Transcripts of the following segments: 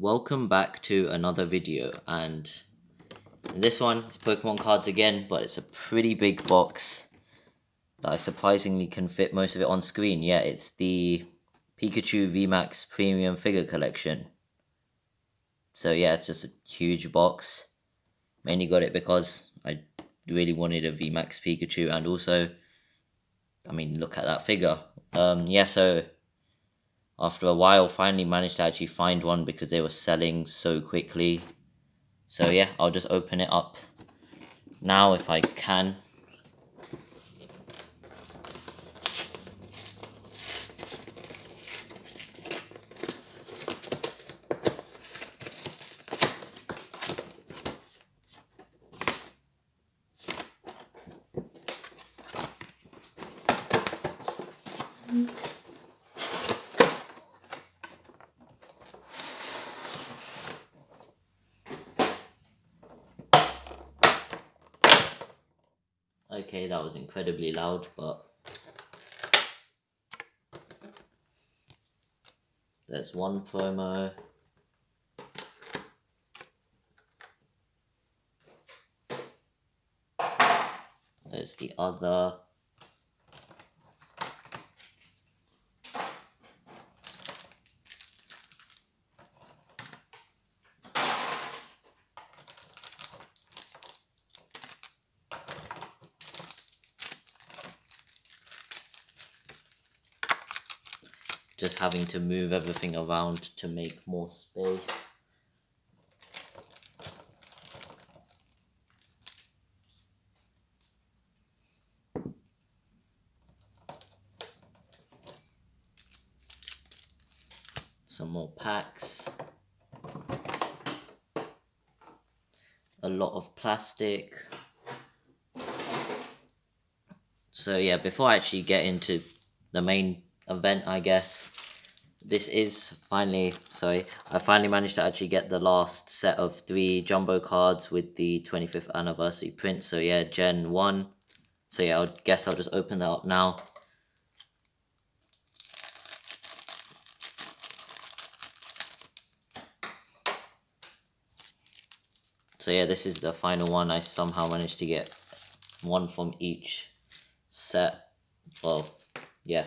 welcome back to another video and this one it's Pokemon cards again but it's a pretty big box that I surprisingly can fit most of it on screen. Yeah, it's the Pikachu VMAX Premium Figure Collection. So yeah, it's just a huge box. Mainly got it because I really wanted a VMAX Pikachu and also, I mean, look at that figure. Um, yeah, so after a while finally managed to actually find one because they were selling so quickly. So yeah I'll just open it up now if I can Okay, that was incredibly loud, but there's one promo. There's the other. just having to move everything around to make more space. Some more packs. A lot of plastic. So yeah, before I actually get into the main event, I guess. This is finally, sorry, I finally managed to actually get the last set of three jumbo cards with the 25th anniversary print. So yeah, Gen 1. So yeah, I guess I'll just open that up now. So yeah, this is the final one. I somehow managed to get one from each set. Well, yeah,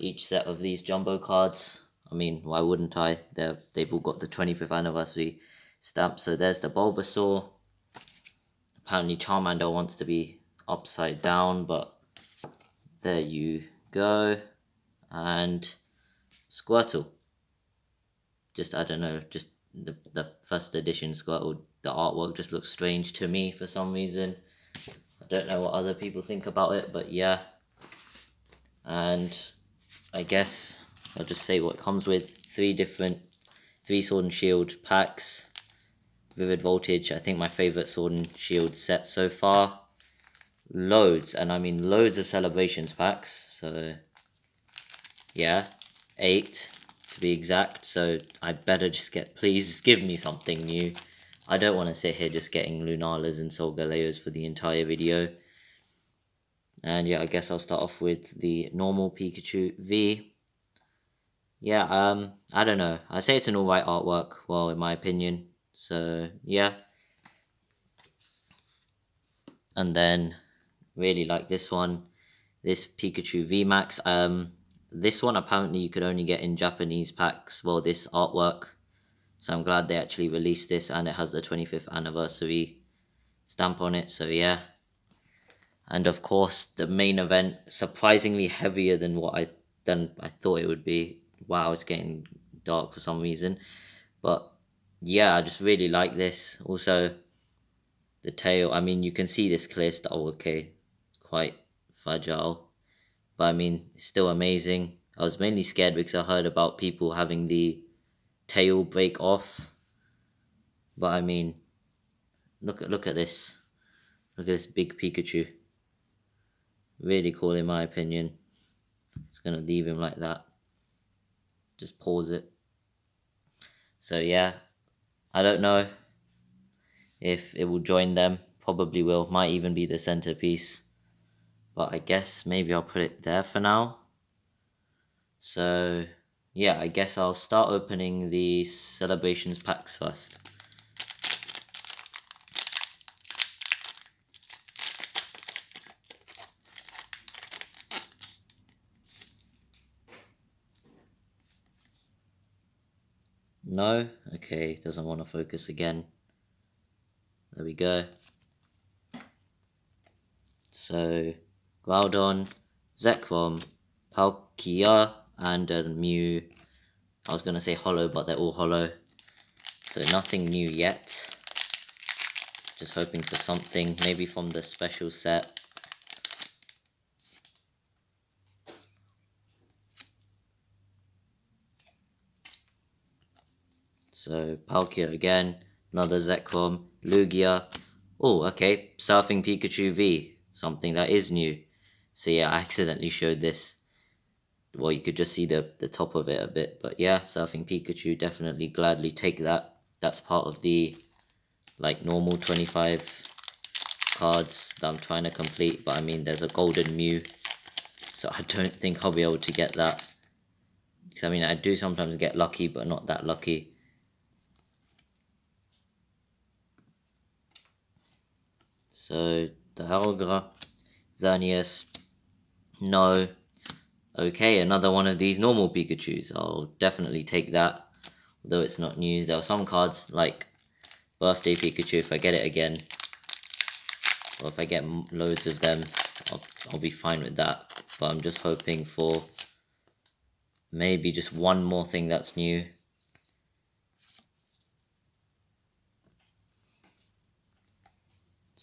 each set of these jumbo cards. I mean, why wouldn't I? They're, they've all got the 25th anniversary stamp. So there's the Bulbasaur. Apparently Charmander wants to be upside down, but there you go. And Squirtle. Just, I don't know, just the, the first edition Squirtle, the artwork just looks strange to me for some reason. I don't know what other people think about it, but yeah. And I guess I'll just say what comes with. Three different, three Sword and Shield packs. Vivid Voltage, I think my favourite Sword and Shield set so far. Loads, and I mean loads of Celebrations packs, so yeah, eight to be exact, so I better just get, please just give me something new. I don't want to sit here just getting Lunalas and Solgaleos for the entire video. And yeah, I guess I'll start off with the normal Pikachu V. Yeah, um, I don't know. I say it's an alright artwork, well, in my opinion. So, yeah. And then, really like this one. This Pikachu V Max. Um, this one apparently you could only get in Japanese packs. Well, this artwork. So I'm glad they actually released this and it has the 25th anniversary stamp on it. So yeah, and of course the main event surprisingly heavier than what I than I thought it would be. Wow, it's getting dark for some reason, but yeah, I just really like this. Also, the tail. I mean, you can see this clear. Oh, okay, quite fragile, but I mean, still amazing. I was mainly scared because I heard about people having the tail break off, but I mean, look at look at this. Look at this big Pikachu. Really cool in my opinion. Just gonna leave him like that. Just pause it. So yeah, I don't know if it will join them. Probably will. Might even be the centerpiece. But I guess maybe I'll put it there for now. So yeah, I guess I'll start opening the celebrations packs first. No? Okay, doesn't want to focus again. There we go. So, Groudon, Zekrom, Palkia, and a Mew. I was going to say hollow, but they're all hollow. So nothing new yet. Just hoping for something, maybe from the special set. So Palkia again, another Zekrom, Lugia. Oh, okay, Surfing Pikachu V, something that is new. So yeah, I accidentally showed this. Well, you could just see the, the top of it a bit. But yeah, Surfing Pikachu, definitely gladly take that. That's part of the like normal 25 cards that I'm trying to complete. But I mean, there's a Golden Mew. So I don't think I'll be able to get that. Because I mean, I do sometimes get lucky, but not that lucky. So Dialga, Xerneas, no. Okay, another one of these normal Pikachus. I'll definitely take that. Although it's not new. There are some cards like Birthday Pikachu if I get it again. Or if I get loads of them, I'll, I'll be fine with that. But I'm just hoping for maybe just one more thing that's new.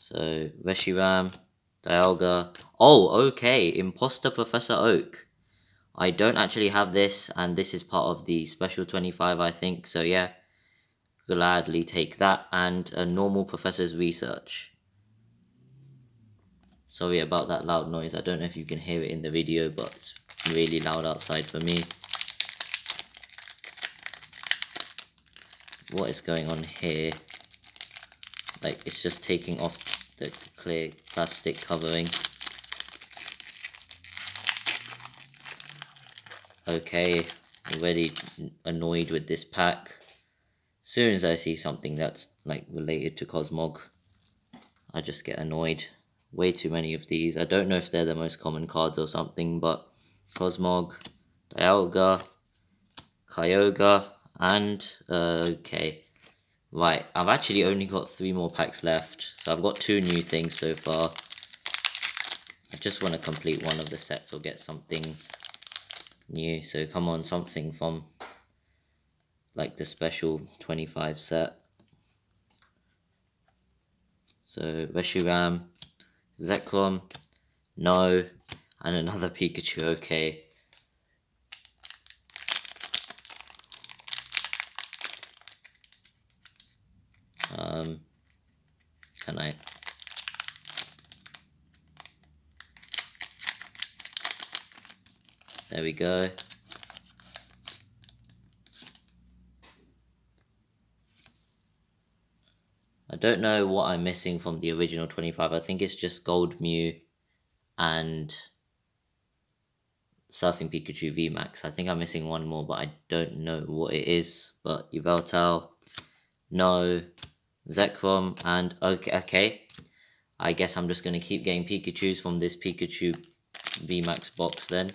So, Reshiram, Dialga. Oh, okay, Imposter Professor Oak. I don't actually have this, and this is part of the special 25, I think. So, yeah, gladly take that and a normal professor's research. Sorry about that loud noise. I don't know if you can hear it in the video, but it's really loud outside for me. What is going on here? Like, it's just taking off the clear plastic covering. Okay, already annoyed with this pack. As soon as I see something that's like related to Cosmog, I just get annoyed. Way too many of these. I don't know if they're the most common cards or something, but Cosmog, Dialga, Kyogre, and uh, okay, Right, I've actually only got three more packs left. So I've got two new things so far. I just want to complete one of the sets or get something new. So come on, something from like the special 25 set. So Reshiram, Zekrom, no, and another Pikachu, okay. Um, can I? There we go. I don't know what I'm missing from the original 25. I think it's just Gold Mew and Surfing Pikachu VMAX. I think I'm missing one more, but I don't know what it is. But Yveltal, no. Zekrom, and okay, okay. I guess I'm just going to keep getting Pikachus from this Pikachu VMAX box then.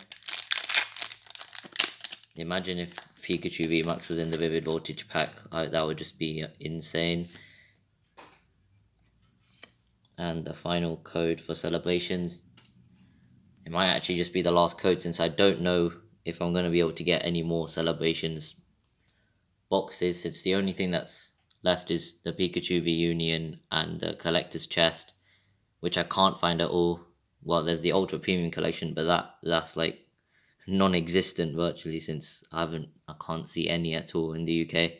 Imagine if Pikachu VMAX was in the Vivid Voltage pack. I, that would just be insane. And the final code for celebrations. It might actually just be the last code since I don't know if I'm going to be able to get any more celebrations boxes. It's the only thing that's left is the Pikachu V Union and the collector's chest, which I can't find at all. Well, there's the Ultra Premium collection, but that that's like non-existent virtually since I haven't I can't see any at all in the UK.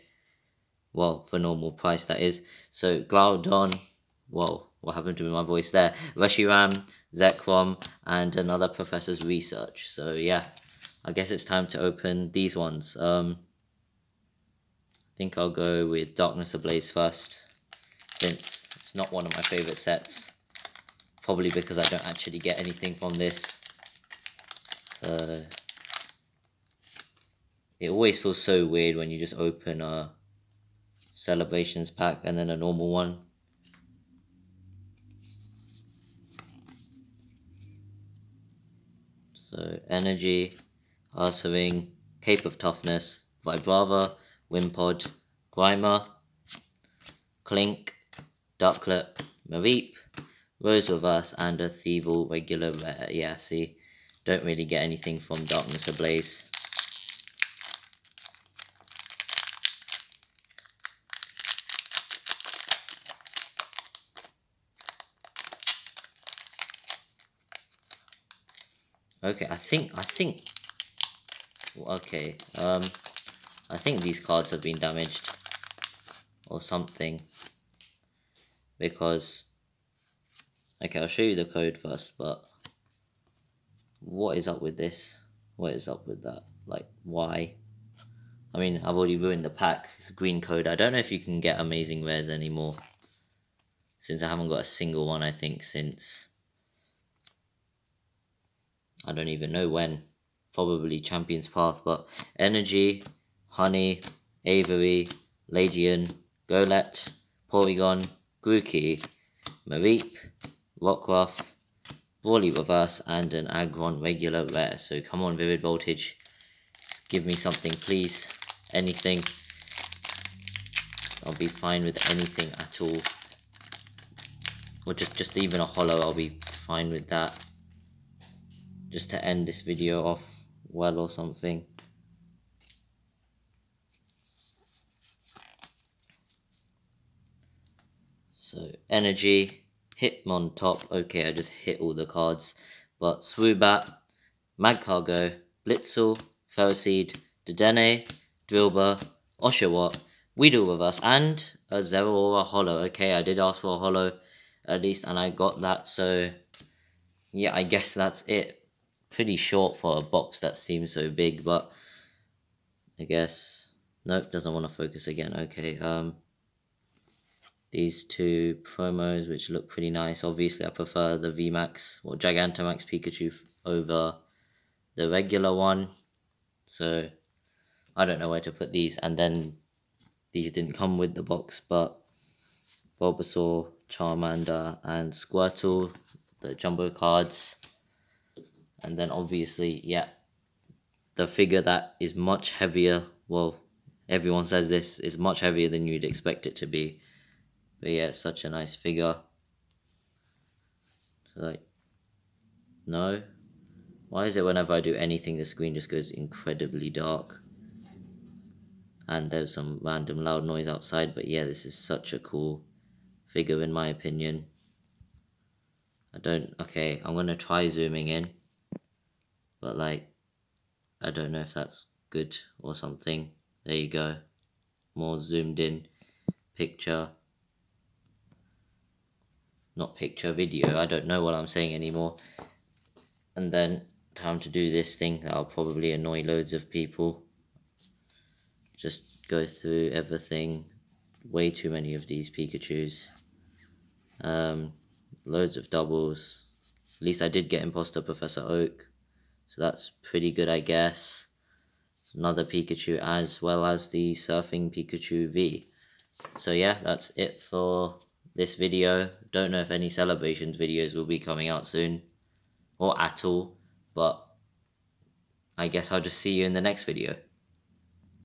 Well, for normal price that is. So Groudon, whoa, what happened to my voice there? Reshiram, Zekrom, and another professor's research. So yeah, I guess it's time to open these ones. Um, think I'll go with Darkness Ablaze first, since it's not one of my favourite sets. Probably because I don't actually get anything from this. So, it always feels so weird when you just open a celebrations pack and then a normal one. So energy, Ursaring, Cape of Toughness, Vibrava, Wimpod, Grimer, Klink, Ducklett, Mareep, Rose Reverse, and a Thievul regular rare. Yeah, see, don't really get anything from Darkness Ablaze. Okay, I think, I think, okay, um, I think these cards have been damaged or something because, okay, I'll show you the code first, but what is up with this? What is up with that? Like, why? I mean, I've already ruined the pack. It's a green code. I don't know if you can get amazing rares anymore. Since I haven't got a single one, I think, since I don't even know when. Probably Champion's Path, but Energy, Honey, Avery, Ledian, Golett, Porygon, Grookey, Mareep, Rockruff, Brawly Reverse, and an Aggron regular rare. So come on, Vivid Voltage. Give me something, please. Anything. I'll be fine with anything at all. Or just, just even a hollow, I'll be fine with that just to end this video off well or something. So energy, Hitmontop. Okay, I just hit all the cards. But Swoobat, Magcargo, Blitzle, Ferroseed, Dedenne, Drilbur, Oshawott, Weedle Reverse, and a Zeraora Hollow. Okay, I did ask for a Hollow at least, and I got that. So, yeah, I guess that's it pretty short for a box that seems so big, but I guess nope doesn't want to focus again. Okay, um, these two promos which look pretty nice. Obviously, I prefer the VMAX or Gigantamax Pikachu over the regular one, so I don't know where to put these. And then these didn't come with the box, but Bulbasaur, Charmander, and Squirtle, the jumbo cards and then obviously yeah the figure that is much heavier well everyone says this is much heavier than you'd expect it to be but yeah such a nice figure. Like no. Why is it whenever I do anything the screen just goes incredibly dark? And there's some random loud noise outside but yeah this is such a cool figure in my opinion. I don't okay I'm gonna try zooming in. But like I don't know if that's good or something. There you go. More zoomed in picture not picture video. I don't know what I'm saying anymore. And then time to do this thing that'll probably annoy loads of people. Just go through everything. Way too many of these Pikachus. Um, loads of doubles. At least I did get imposter Professor Oak. So that's pretty good, I guess. Another Pikachu as well as the Surfing Pikachu V. So yeah, that's it for this video. Don't know if any celebrations videos will be coming out soon. Or at all. But I guess I'll just see you in the next video.